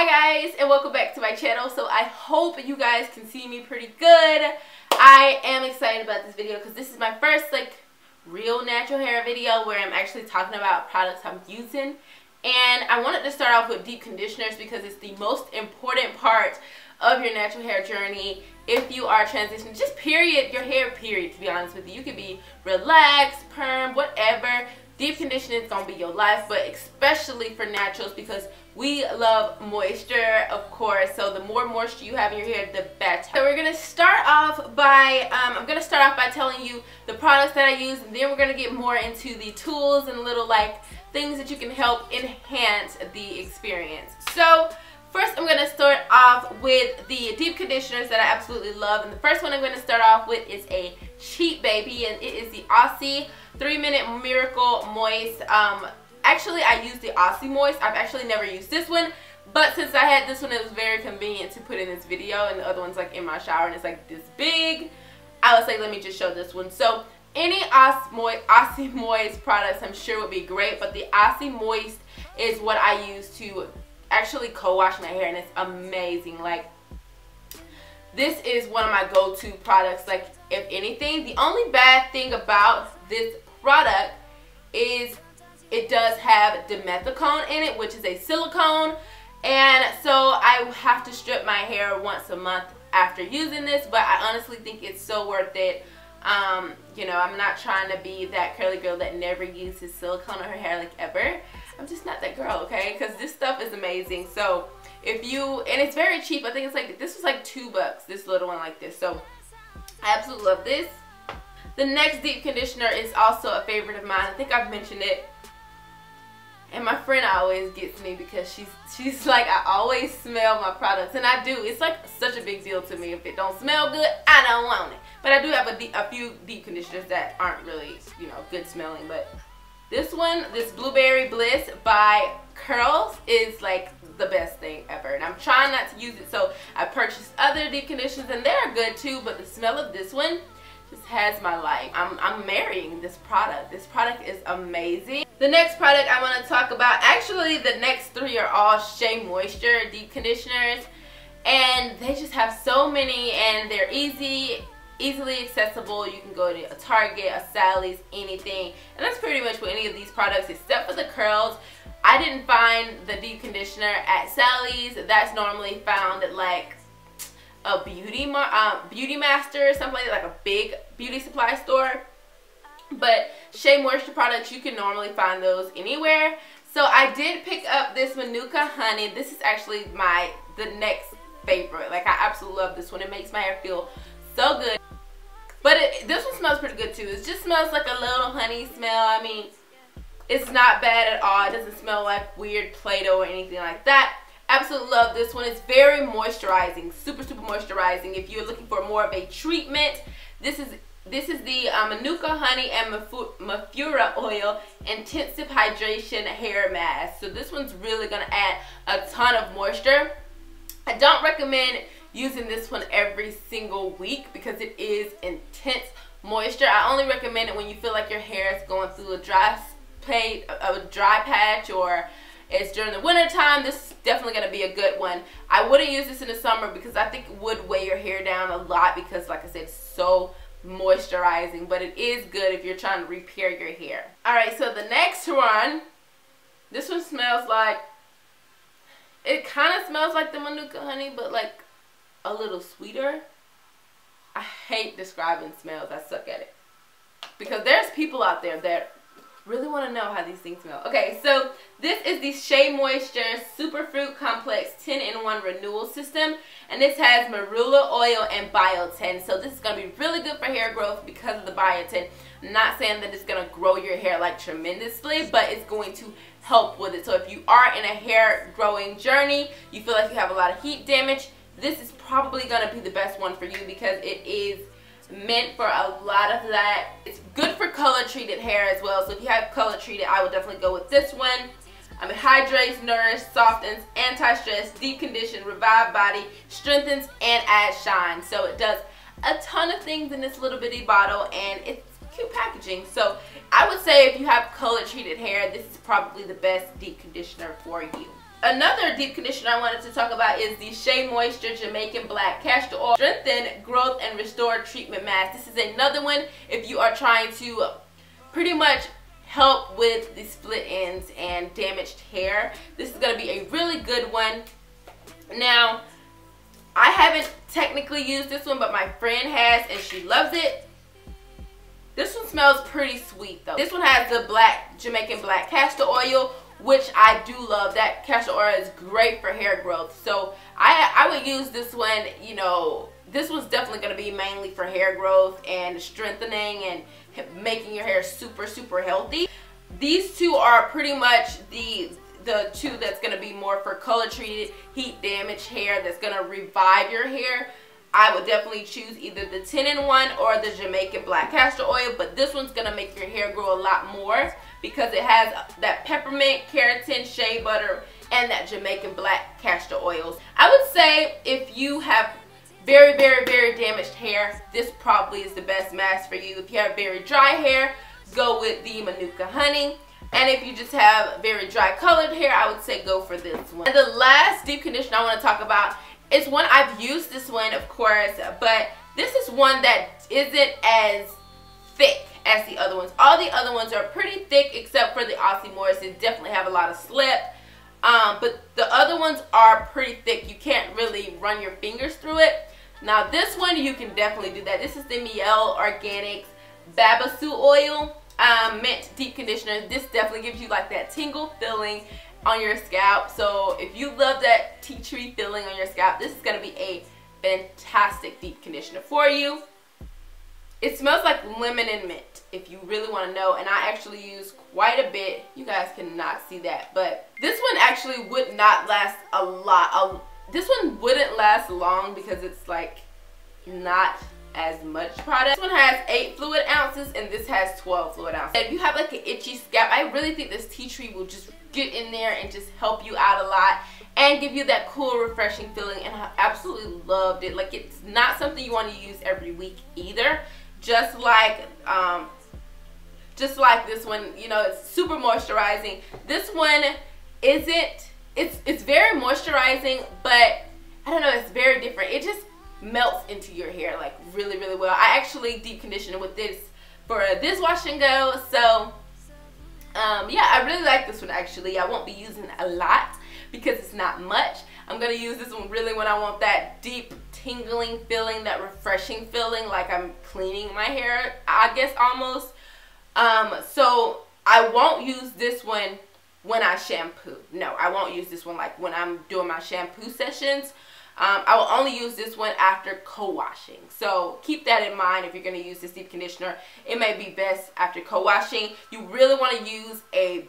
Hi guys and welcome back to my channel. So I hope you guys can see me pretty good. I am excited about this video because this is my first like real natural hair video where I'm actually talking about products I'm using. And I wanted to start off with deep conditioners because it's the most important part of your natural hair journey if you are transitioning just period your hair period to be honest with you you could be relaxed perm whatever deep conditioning is gonna be your life but especially for naturals because we love moisture of course. So the more moisture you have in your hair the better. So we're gonna start off by um, i'm gonna start off by telling you the products that i use and then we're gonna get more into the tools and little like things that you can help enhance the experience. So with the deep conditioners that I absolutely love. And the first one I'm going to start off with is a Cheap Baby. And it is the Aussie 3 Minute Miracle Moist. Um, actually, I use the Aussie Moist. I've actually never used this one. But since I had this one, it was very convenient to put in this video. And the other one's like in my shower and it's like this big. I was like, let me just show this one. So, any Aussie Moist products I'm sure would be great. But the Aussie Moist is what I use to actually co-wash my hair and it's amazing. Like, this is one of my go-to products. Like, if anything, the only bad thing about this product is it does have dimethicone in it, which is a silicone. And so I have to strip my hair once a month after using this, but I honestly think it's so worth it. Um, you know, I'm not trying to be that curly girl that never uses silicone on her hair like ever. I'm just not that girl, okay? Because this stuff is amazing. So if you, and it's very cheap. I think it's like, this was like two bucks, this little one like this. So I absolutely love this. The next deep conditioner is also a favorite of mine. I think I've mentioned it. And my friend always gets me because she's she's like, I always smell my products. And I do. It's like such a big deal to me. If it don't smell good, I don't want it. But I do have a, a few deep conditioners that aren't really, you know, good smelling. But this one, this Blueberry Bliss by Curls is like the best thing ever. And I'm trying not to use it. So I purchased other deep conditioners and they're good too. But the smell of this one just has my life. I'm, I'm marrying this product. This product is amazing. The next product I want to talk about, actually the next three are all Shea Moisture deep conditioners. And they just have so many and they're easy easily accessible. You can go to a Target, a Sally's, anything. And that's pretty much what any of these products except for the curls. I didn't find the deep conditioner at Sally's. That's normally found at like a beauty um, beauty master or something like that, like a big beauty supply store. But Shea Moisture products, you can normally find those anywhere. So I did pick up this Manuka Honey. This is actually my, the next favorite. Like I absolutely love this one. It makes my hair feel so good. But it, this one smells pretty good too. It just smells like a little honey smell. I mean, it's not bad at all. It doesn't smell like weird Play-Doh or anything like that. Absolutely love this one. It's very moisturizing. Super, super moisturizing. If you're looking for more of a treatment, this is this is the uh, Manuka Honey and Mafura Oil Intensive Hydration Hair Mask. So this one's really going to add a ton of moisture. I don't recommend using this one every single week because it is intense moisture. I only recommend it when you feel like your hair is going through a dry plate, a dry patch or it's during the winter time. This is definitely going to be a good one. I wouldn't use this in the summer because I think it would weigh your hair down a lot because like I said, it's so moisturizing. But it is good if you're trying to repair your hair. Alright, so the next one, this one smells like, it kind of smells like the Manuka honey, but like a little sweeter. I hate describing smells. I suck at it. Because there's people out there that really want to know how these things smell. Okay, so this is the Shea Moisture Superfruit Complex 10-in-1 Renewal System. And this has marula oil and biotin. So this is going to be really good for hair growth because of the biotin. I'm not saying that it's going to grow your hair like tremendously, but it's going to help with it. So if you are in a hair growing journey, you feel like you have a lot of heat damage, this is probably going to be the best one for you because it is meant for a lot of that. It's good for color treated hair as well. So if you have color treated, I would definitely go with this one. Um, it hydrates, nourishes, softens, anti-stress, deep condition, revive body, strengthens, and adds shine. So it does a ton of things in this little bitty bottle and it's cute packaging. So I would say if you have color treated hair, this is probably the best deep conditioner for you. Another deep conditioner I wanted to talk about is the Shea Moisture Jamaican Black Castor Oil Strengthen, Growth, and Restore Treatment Mask. This is another one if you are trying to pretty much help with the split ends and damaged hair. This is going to be a really good one. Now, I haven't technically used this one, but my friend has and she loves it. This one smells pretty sweet though. This one has the black Jamaican black castor oil, which I do love. That castor oil is great for hair growth. So I, I would use this one, you know, this one's definitely going to be mainly for hair growth and strengthening and making your hair super, super healthy. These two are pretty much the the two that's going to be more for color treated, heat damaged hair that's going to revive your hair. I would definitely choose either the 10 in 1 or the Jamaican black castor oil, but this one's going to make your hair grow a lot more because it has that peppermint, keratin, shea butter, and that Jamaican black castor oils. I would say if you have very, very, very damaged hair, this probably is the best mask for you. If you have very dry hair, go with the Manuka Honey. And if you just have very dry colored hair, I would say go for this one. And the last deep conditioner I want to talk about is one I've used this one, of course, but this is one that isn't as thick as the other ones. All the other ones are pretty thick except for the Aussie Moist. They definitely have a lot of slip. Um, but the other ones are pretty thick. You can't really run your fingers through it. Now this one, you can definitely do that. This is the Mielle Organics Babassu Oil um, Mint Deep Conditioner. This definitely gives you like that tingle feeling on your scalp. So if you love that tea tree feeling on your scalp, this is going to be a fantastic deep conditioner for you. It smells like lemon and mint if you really want to know and I actually use quite a bit. You guys cannot see that but this one actually would not last a lot. this one wouldn't last long because it's like not as much product. This one has 8 fluid ounces and this has 12 fluid ounces. If you have like an itchy scalp, I really think this tea tree will just get in there and just help you out a lot and give you that cool refreshing feeling and I absolutely loved it. Like it's not something you want to use every week either. Just like um, just like this one, you know, it's super moisturizing. This one isn't, it's, it's very moisturizing, but I don't know, it's very different. It just melts into your hair like really, really well. I actually deep conditioned with this for this wash and go. So um, yeah, I really like this one actually. I won't be using a lot because it's not much. I'm going to use this one really when I want that deep tingling feeling, that refreshing feeling like I'm cleaning my hair, I guess almost. Um, so I won't use this one when I shampoo. No, I won't use this one like when I'm doing my shampoo sessions. Um, I will only use this one after co-washing. So keep that in mind if you're going to use this deep conditioner. It may be best after co-washing. You really want to use a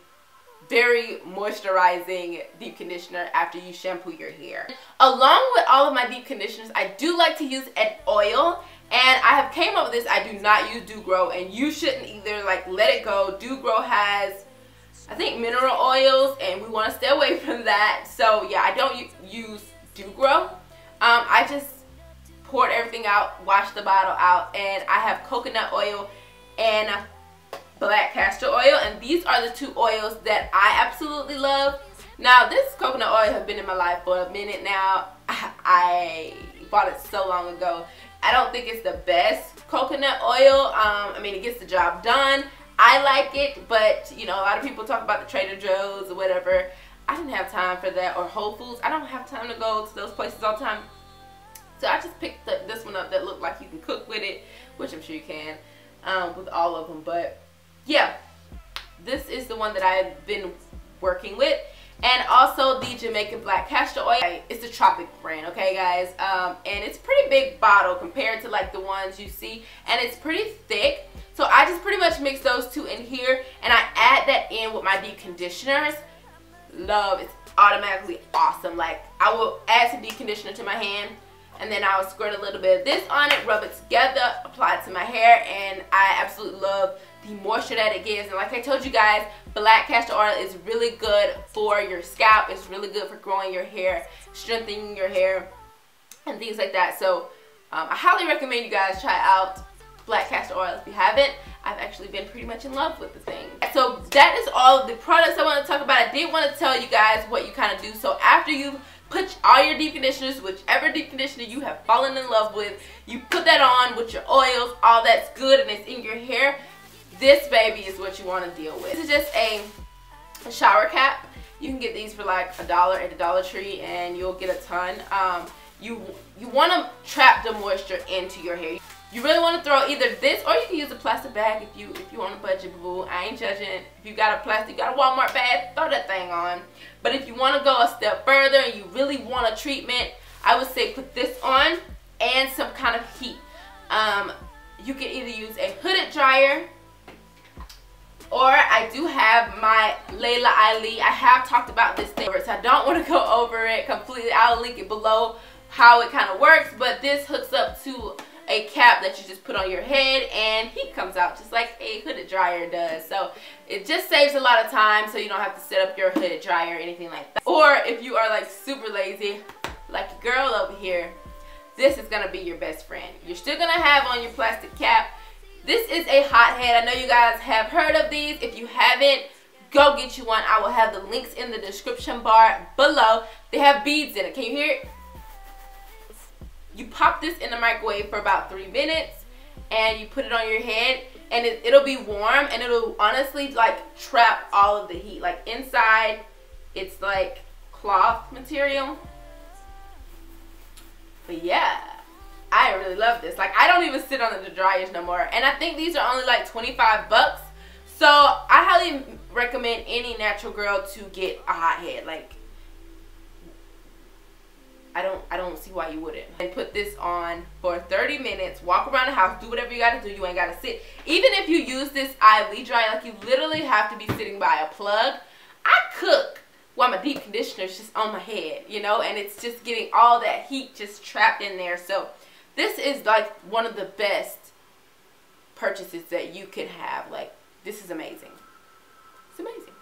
very moisturizing deep conditioner after you shampoo your hair. Along with all of my deep conditioners, I do like to use an oil. And I have came up with this. I do not use Doo Gro, and you shouldn't either. Like, let it go. Doo Gro has, I think, mineral oils, and we want to stay away from that. So, yeah, I don't use Doo Gro. Um, I just poured everything out, washed the bottle out, and I have coconut oil and black castor oil. And these are the two oils that I absolutely love. Now, this coconut oil has been in my life for a minute now. I bought it so long ago. I don't think it's the best coconut oil. Um, I mean, it gets the job done. I like it, but, you know, a lot of people talk about the Trader Joe's or whatever. I didn't have time for that or Whole Foods. I don't have time to go to those places all the time. So I just picked the, this one up that looked like you can cook with it, which I'm sure you can um, with all of them. But yeah, this is the one that I've been working with. And also the Jamaican Black Castor Oil. It's the Tropic brand, okay guys? Um, and it's pretty big bottle compared to like the ones you see. And it's pretty thick. So I just pretty much mix those two in here. And I add that in with my deep conditioners love it's automatically awesome. Like I will add some deep conditioner to my hand and then I'll squirt a little bit of this on it rub it together apply it to my hair and I absolutely love the moisture that it gives. And like I told you guys black castor oil is really good for your scalp. It's really good for growing your hair strengthening your hair and things like that. So um, I highly recommend you guys try out black castor oil if you haven't I've actually been pretty much in love with the thing. So that is all the products I want to talk about. I did want to tell you guys what you kind of do. So after you put all your deep conditioners, whichever deep conditioner you have fallen in love with, you put that on with your oils, all that's good and it's in your hair. This baby is what you want to deal with. This is just a, a shower cap. You can get these for like a dollar at the Dollar Tree and you'll get a ton. Um, you you want to trap the moisture into your hair. You really want to throw either this or you can use a plastic bag if you if you want a budget boo. I ain't judging. If you got a plastic, you got a Walmart bag, throw that thing on. But if you want to go a step further and you really want a treatment, I would say put this on and some kind of heat. Um, you can either use a hooded dryer or I do have my Laila Ali. I have talked about this thing, so I don't want to go over it completely. I'll link it below how it kind of works, but this hooks up to a cap that you just put on your head and heat comes out just like a hooded dryer does. So it just saves a lot of time so you don't have to set up your hooded dryer or anything like that. Or if you are like super lazy, like a girl over here, this is to be your best friend. You're still to have on your plastic cap. This is a hot head. I know you guys have heard of these. If you haven't, go get you one. I will have the links in the description bar below. They have beads in it. Can you hear it? You pop this in the microwave for about three minutes and you put it on your head and it, it'll be warm and it'll honestly like trap all of the heat. Like inside, it's like cloth material. But yeah, I really love this. Like I don't even sit on the dryers no more. And I think these are only like 25 bucks. So I highly recommend any natural girl to get a hot head. Like I don't I don't see why you wouldn't. And put this on for 30 minutes, walk around the house, do whatever you gotta do, you ain't gotta sit. Even if you use this IV dry, like you literally have to be sitting by a plug. I cook while my deep conditioner is just on my head, you know, and it's just getting all that heat just trapped in there. So this is like one of the best purchases that you could have. Like this is amazing. It's amazing.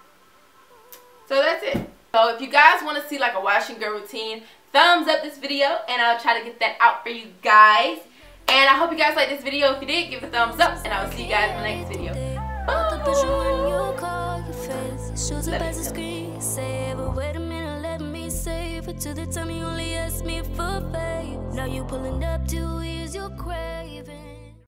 So that's it. So if you guys want to see like a washing girl routine, thumbs up this video and I'll try to get that out for you guys. And I hope you guys like this video. If you did, give it a thumbs up and I will see you guys in the next video. Now you pulling up to ease your crazy